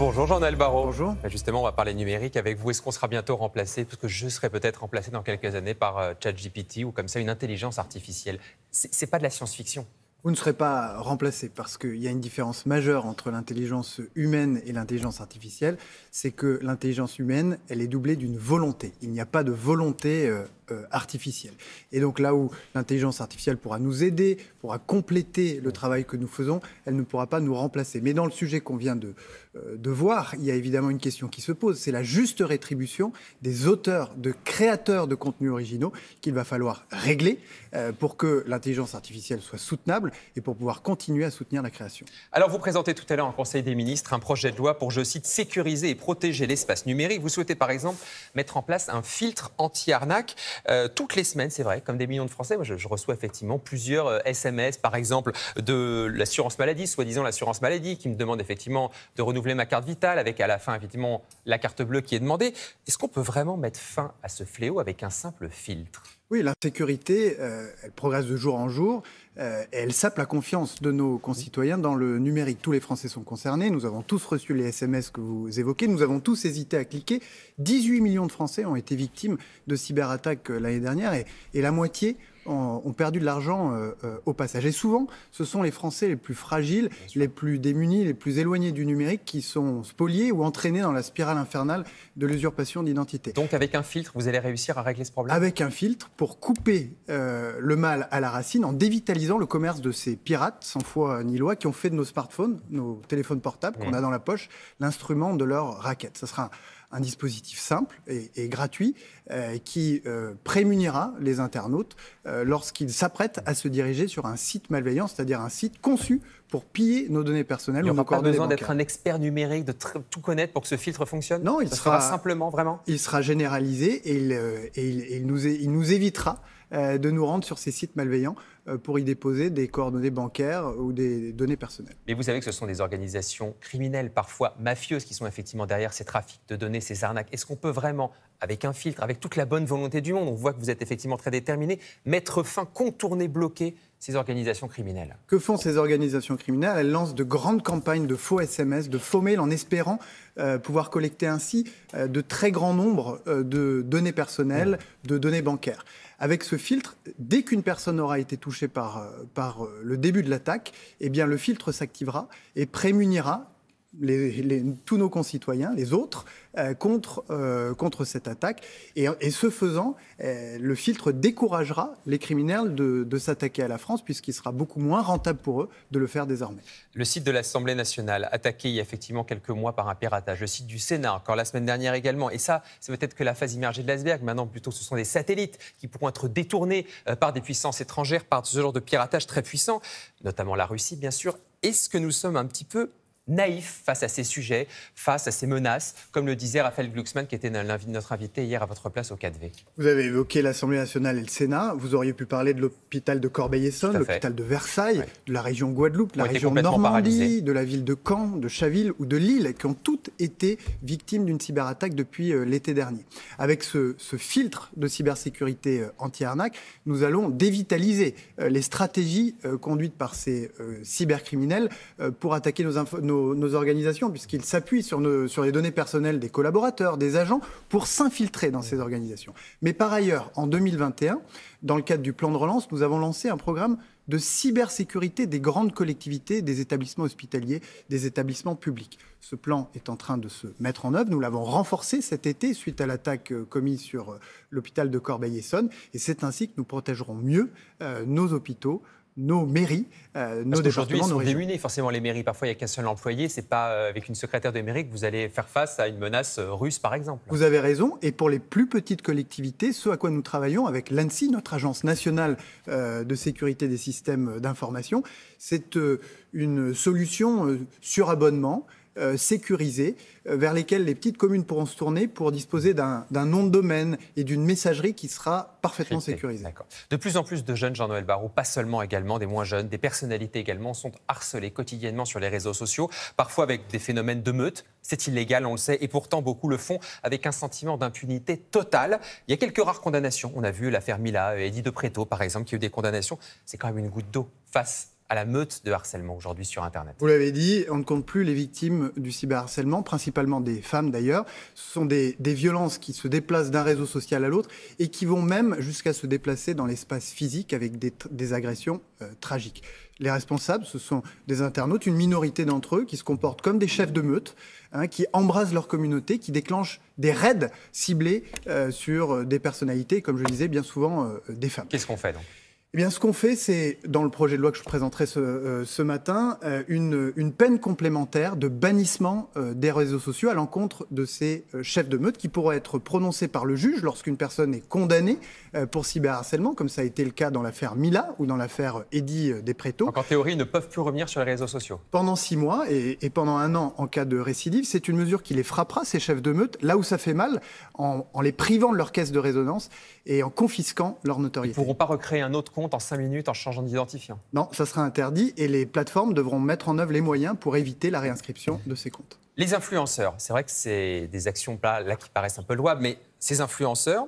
Bonjour Jean-Noël. Bonjour. Bah, justement, on va parler numérique avec vous. Est-ce qu'on sera bientôt remplacé, parce que je serai peut-être remplacé dans quelques années par euh, ChatGPT ou comme ça une intelligence artificielle? C'est pas de la science-fiction. Vous ne serez pas remplacé parce qu'il y a une différence majeure entre l'intelligence humaine et l'intelligence artificielle. C'est que l'intelligence humaine, elle est doublée d'une volonté. Il n'y a pas de volonté euh, euh, artificielle. Et donc là où l'intelligence artificielle pourra nous aider, pourra compléter le travail que nous faisons, elle ne pourra pas nous remplacer. Mais dans le sujet qu'on vient de, euh, de voir, il y a évidemment une question qui se pose. C'est la juste rétribution des auteurs, de créateurs de contenus originaux qu'il va falloir régler pour que l'intelligence artificielle soit soutenable et pour pouvoir continuer à soutenir la création. Alors, vous présentez tout à l'heure en Conseil des ministres un projet de loi pour, je cite, sécuriser et protéger l'espace numérique. Vous souhaitez, par exemple, mettre en place un filtre anti-arnaque. Euh, toutes les semaines, c'est vrai, comme des millions de Français, moi, je, reçois effectivement plusieurs SMS, euh, par exemple, de l'assurance maladie, soi-disant l'assurance maladie, qui me demande effectivement de renouveler ma carte vitale, avec à la fin, effectivement, la carte bleue qui est demandée. Est-ce qu'on peut vraiment mettre fin à ce fléau avec un simple filtre? Oui, l'insécurité, euh, elle progresse de jour en jour euh, elle sape la confiance de nos concitoyens dans le numérique. Tous les Français sont concernés. Nous avons tous reçu les SMS que vous évoquez. Nous avons tous hésité à cliquer. 18 millions de Français ont été victimes de cyberattaques euh, l'année dernière et la moitié ont, perdu de l'argent euh, euh, au passage. Et souvent, ce sont les Français les plus fragiles, les plus démunis, les plus éloignés du numérique qui sont spoliés ou entraînés dans la spirale infernale de l'usurpation d'identité. Donc avec un filtre, vous allez réussir à régler ce problème? Avec un filtre pour couper euh, le mal à la racine en dévitalisant le commerce de ces pirates sans foi ni loi qui ont fait de nos smartphones, nos téléphones portables qu'on a dans la poche, l'instrument de leur raquette. Ça sera un dispositif simple et, gratuit euh, qui euh, prémunira les internautes euh, lorsqu'ils s'apprêtent à se diriger sur un site malveillant, c'est-à-dire un site conçu pour piller nos données personnelles. Il n'y aura pas besoin d'être un expert numérique, de tout connaître pour que ce filtre fonctionne Non, il sera, simplement, vraiment Il sera généralisé et il, et il, nous, il nous évitera de nous rendre sur ces sites malveillants euh, pour y déposer des coordonnées bancaires ou des données personnelles. Mais vous savez que ce sont des organisations criminelles, parfois mafieuses, qui sont effectivement derrière ces trafics de données, ces arnaques. Est-ce qu'on peut vraiment, avec un filtre, avec toute la bonne volonté du monde, on voit que vous êtes effectivement très déterminé, mettre fin, contourner, bloquer ces organisations criminelles. Que font ces organisations criminelles? Elles lancent de grandes campagnes de faux SMS, de faux mails, en espérant euh, pouvoir collecter ainsi euh, de très grands nombres de données personnelles, de données bancaires. Avec ce filtre, dès qu'une personne aura été touchée par, euh, par euh, le début de l'attaque, eh bien le filtre s'activera et prémunira tous nos concitoyens, les autres, euh, contre, euh, contre cette attaque. Et, ce faisant, euh, le filtre découragera les criminels de, de s'attaquer à la France, puisqu'il sera beaucoup moins rentable pour eux de le faire désormais. Le site de l'Assemblée nationale, attaqué il y a effectivement quelques mois par un piratage. Le site du Sénat, encore la semaine dernière également. Et ça, c'est peut-être que la phase immergée de l'iceberg. Maintenant, plutôt, ce sont des satellites qui pourront être détournés par des puissances étrangères, par ce genre de piratage très puissant, notamment la Russie, bien sûr. Est-ce que nous sommes un petit peu naïf face à ces sujets, face à ces menaces, comme le disait Raphaël Glucksmann, qui était notre invité hier à votre place au 4V. Vous avez évoqué l'Assemblée nationale et le Sénat. Vous auriez pu parler de l'hôpital de Corbeil-Essonne, l'hôpital de Versailles, de la région Guadeloupe, la région Normandie, de la ville de Caen, de Chaville ou de Lille, qui ont toutes été victimes d'une cyberattaque depuis euh, l'été dernier. Avec ce, filtre de cybersécurité euh, anti-arnaque, nous allons dévitaliser euh, les stratégies conduites par ces cybercriminels pour attaquer nos, nos nos, organisations, puisqu'ils s'appuient sur, sur les données personnelles des collaborateurs, des agents, pour s'infiltrer dans ces organisations. Mais par ailleurs, en 2021, dans le cadre du plan de relance, nous avons lancé un programme de cybersécurité des grandes collectivités, des établissements hospitaliers, des établissements publics. Ce plan est en train de se mettre en œuvre. Nous l'avons renforcé cet été suite à l'attaque euh, commise sur euh, l'hôpital de Corbeil-Essonne. Et c'est ainsi que nous protégerons mieux euh, nos hôpitaux, nos mairies, euh, nos départements. ils sont démunis, forcément, les mairies. Parfois, il n'y a qu'un seul employé. Ce n'est pas euh, avec une secrétaire de mairie que vous allez faire face à une menace euh, russe, par exemple. Vous avez raison. Et pour les plus petites collectivités, ce à quoi nous travaillons avec l'ANSI, notre agence nationale de sécurité des systèmes d'information, c'est une solution sur abonnement euh, sécurisés euh, vers lesquels les petites communes pourront se tourner pour disposer d'un nom de domaine et d'une messagerie qui sera parfaitement sécurisée. De plus en plus de jeunes, Jean-Noël Barrot, pas seulement également, des moins jeunes, des personnalités également, sont harcelés quotidiennement sur les réseaux sociaux, parfois avec des phénomènes de meute. C'est illégal, on le sait, et pourtant beaucoup le font avec un sentiment d'impunité totale. Il y a quelques rares condamnations. On a vu l'affaire Mila, Eddie de Préto, par exemple, qui a eu des condamnations. C'est quand même une goutte d'eau face à la meute de harcèlement aujourd'hui sur Internet. Vous l'avez dit, on ne compte plus les victimes du cyberharcèlement, principalement des femmes d'ailleurs. Ce sont des, violences qui se déplacent d'un réseau social à l'autre et qui vont même jusqu'à se déplacer dans l'espace physique avec des, agressions euh, tragiques. Les responsables, ce sont des internautes, une minorité d'entre eux qui se comportent comme des chefs de meute, hein, qui embrasent leur communauté, qui déclenchent des raids ciblés euh, sur des personnalités, comme je le disais, bien souvent euh, des femmes. Qu'est-ce qu'on fait donc? Eh bien, ce qu'on fait, c'est, dans le projet de loi que je présenterai ce, euh, ce matin, euh, une, une, peine complémentaire de bannissement euh, des réseaux sociaux à l'encontre de ces chefs de meute qui pourraient être prononcés par le juge lorsqu'une personne est condamnée pour cyberharcèlement, comme ça a été le cas dans l'affaire Mila ou dans l'affaire Eddie Despréto. Donc, en théorie, ils ne peuvent plus revenir sur les réseaux sociaux. Pendant six mois et, et pendant un an en cas de récidive, c'est une mesure qui les frappera, ces chefs de meute, là où ça fait mal, en, en les privant de leur caisse de résonance et en confisquant leur notoriété. Ils ne pourront pas recréer un autre compte en cinq minutes en changeant d'identifiant Non, ça sera interdit et les plateformes devront mettre en œuvre les moyens pour éviter la réinscription de ces comptes. Les influenceurs, c'est vrai que c'est des actions là, qui paraissent un peu louables, mais ces influenceurs,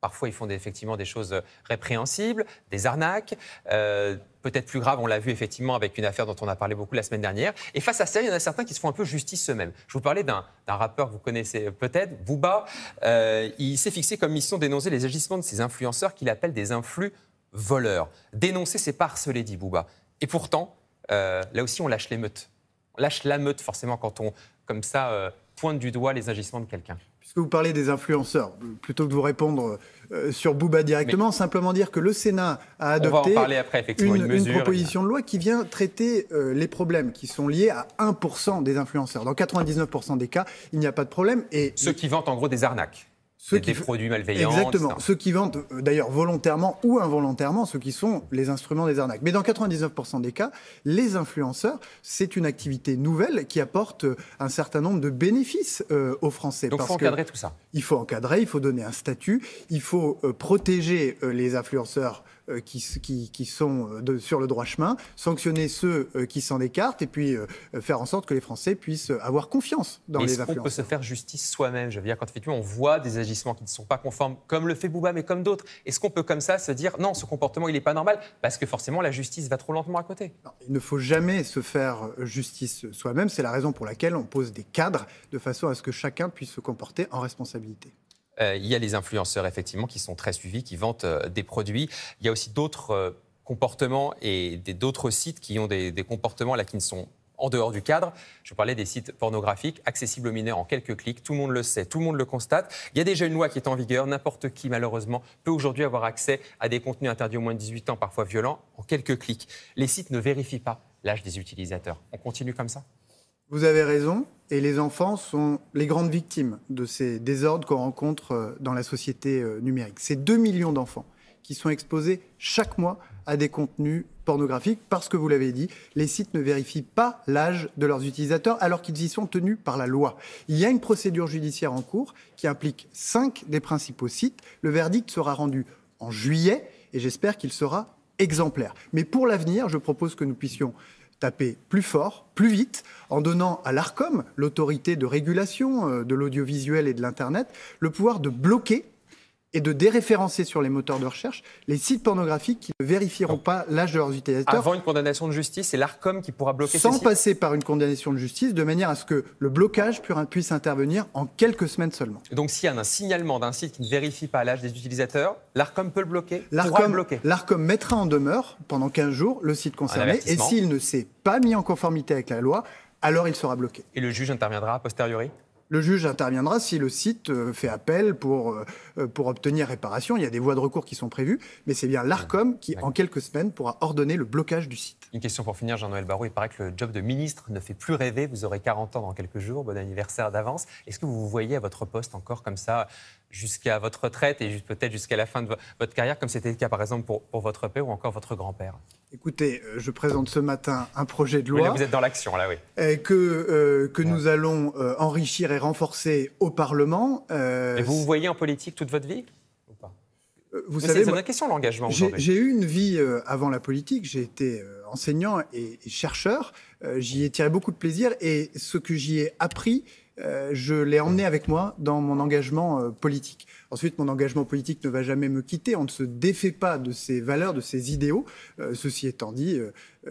Parfois, ils font effectivement des choses répréhensibles, des arnaques. Euh, peut-être plus grave, on l'a vu effectivement avec une affaire dont on a parlé beaucoup la semaine dernière. Et face à ça, il y en a certains qui se font un peu justice eux-mêmes. Je vous parlais d'un rappeur que vous connaissez peut-être, Booba. Euh, il s'est fixé comme mission d'énoncer les agissements de ces influenceurs qu'il appelle des influx voleurs. Dénoncer, c'est pas harceler, dit Booba. Et pourtant, euh, là aussi, on lâche les meutes. On lâche la meute forcément quand on, comme ça, pointe du doigt les agissements de quelqu'un. Puisque vous parlez des influenceurs, plutôt que de vous répondre euh, sur Bouba directement, simplement dire que le Sénat a adopté une, proposition de loi qui vient traiter euh, les problèmes qui sont liés à 1% des influenceurs. Dans 99% des cas, il n'y a pas de problème. Et Ceux qui vantent en gros des arnaques. Ceux des, qui... produits malveillants. Exactement. Ceux qui vendent, euh, d'ailleurs volontairement ou involontairement, ceux qui sont les instruments des arnaques. Mais dans 99% des cas, les influenceurs, c'est une activité nouvelle qui apporte euh, un certain nombre de bénéfices euh, aux Français. Donc il faut encadrer tout ça. Il faut encadrer, il faut donner un statut, il faut protéger les influenceurs euh, qui, qui, sont euh, de, sur le droit chemin, sanctionner ceux euh, qui s'en écartent et puis faire en sorte que les Français puissent avoir confiance dans les influenceurs. On peut se faire justice soi-même? Je veux dire, quand effectivement on voit des agissements qui ne sont pas conformes, comme le fait Bouba, mais comme d'autres, est-ce qu'on peut comme ça se dire non, ce comportement il n'est pas normal parce que forcément la justice va trop lentement à côté? Il ne faut jamais se faire justice soi-même. C'est la raison pour laquelle on pose des cadres de façon à ce que chacun puisse se comporter en responsabilité. Euh, il y a les influenceurs, effectivement, qui sont très suivis, qui vantent euh, des produits. Il y a aussi d'autres euh, comportements et d'autres sites qui ont des, comportements là qui ne sont en dehors du cadre. Je parlais des sites pornographiques accessibles aux mineurs en quelques clics. Tout le monde le sait, tout le monde le constate. Il y a déjà une loi qui est en vigueur. N'importe qui, malheureusement, peut aujourd'hui avoir accès à des contenus interdits au moins de 18 ans, parfois violents, en quelques clics. Les sites ne vérifient pas l'âge des utilisateurs. On continue comme ça? Vous avez raison, et les enfants sont les grandes victimes de ces désordres qu'on rencontre euh, dans la société euh, numérique. C'est 2 millions d'enfants qui sont exposés chaque mois à des contenus pornographiques parce que, vous l'avez dit, les sites ne vérifient pas l'âge de leurs utilisateurs alors qu'ils y sont tenus par la loi. Il y a une procédure judiciaire en cours qui implique cinq des principaux sites. Le verdict sera rendu en juillet et j'espère qu'il sera exemplaire. Mais pour l'avenir, je propose que nous puissions taper plus fort, plus vite, en donnant à l'ARCOM, l'autorité de régulation euh, de l'audiovisuel et de l'Internet, le pouvoir de bloquer et de déréférencer sur les moteurs de recherche les sites pornographiques qui ne vérifieront pas l'âge de leurs utilisateurs. Avant une condamnation de justice, c'est l'ARCOM qui pourra bloquer Sans passer par une condamnation de justice, de manière à ce que le blocage puisse intervenir en quelques semaines seulement. Donc s'il y a un signalement d'un site qui ne vérifie pas l'âge des utilisateurs, l'ARCOM peut le bloquer L'ARCOM mettra en demeure pendant 15 jours le site concerné et s'il ne s'est pas mis en conformité avec la loi, alors il sera bloqué. Et le juge interviendra a posteriori? Le juge interviendra si le site euh, fait appel pour, euh, euh, pour obtenir réparation. Il y a des voies de recours qui sont prévues, mais c'est bien l'ARCOM qui, en quelques semaines, pourra ordonner le blocage du site. Une question pour finir, Jean-Noël Barrou. Il paraît que le job de ministre ne fait plus rêver. Vous aurez 40 ans dans quelques jours. Bon anniversaire d'avance. Est-ce que vous vous voyez à votre poste encore comme ça jusqu'à votre retraite et peut-être jusqu'à la fin de votre carrière, comme c'était le cas par exemple pour, pour votre père ou encore votre grand-père Écoutez, euh, je présente ce matin un projet de loi. vous êtes dans l'action, là, oui. Euh, que, euh, que nous allons enrichir et renforcer au Parlement. et vous vous voyez en politique toute votre vie ou pas? Vous savez, c'est une question l'engagement. J'ai eu une vie avant la politique. J'ai été enseignant et, chercheur. j'y ai tiré beaucoup de plaisir et ce que j'y ai appris je l'ai emmené avec moi dans mon engagement politique. Ensuite, mon engagement politique ne va jamais me quitter. On ne se défait pas de ces valeurs, de ces idéaux. ceci étant dit,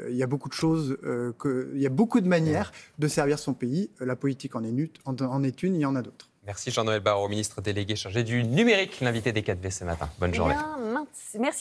il y a beaucoup de choses, il y a beaucoup de manières de servir son pays. La politique en est, une, il y en a d'autres. Merci Jean-Noël Barrot, ministre délégué chargé du numérique, l'invité des 4V ce matin. Bonne journée. merci.